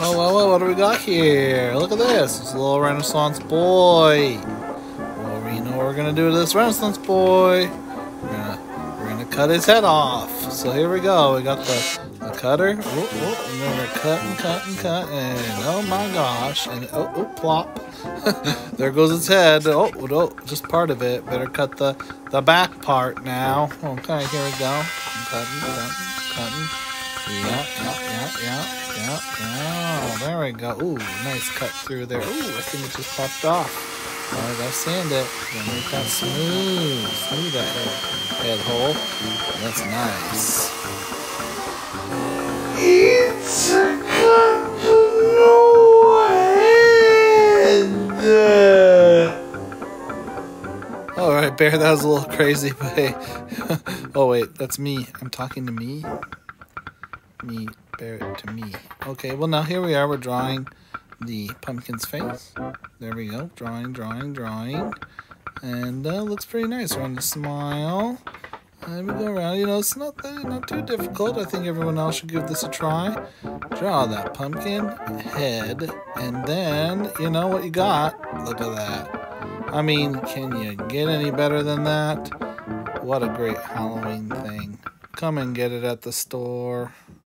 Whoa, whoa, whoa, what do we got here? Look at this. It's a little Renaissance boy. Well, we know what we're gonna do to this Renaissance boy. We're gonna, we're gonna cut his head off. So here we go. We got the, the cutter. Oh, oh, and then we're cutting, cutting, cutting. Oh my gosh. And oh, oh, plop. there goes its head. Oh, oh, just part of it. Better cut the, the back part now. Okay, here we go. Cutting, cutting, cutting. Yeah, yeah, yeah, yeah, yeah, yeah. Oh, there we go. Ooh, nice cut through there. Ooh, I think it just popped off. All right, gotta sand it. Then make that smooth. Smooth that head, head hole. That's nice. It's a head. All right, Bear, that was a little crazy, but hey. oh, wait, that's me. I'm talking to me. Me, Bear, it to me. Okay, well, now here we are. We're drawing the pumpkin's face. There we go. Drawing, drawing, drawing. And uh, looks pretty nice. We're on the smile. And we go around. You know, it's not that, not too difficult. I think everyone else should give this a try. Draw that pumpkin head, and then you know what you got. Look at that. I mean, can you get any better than that? What a great Halloween thing. Come and get it at the store.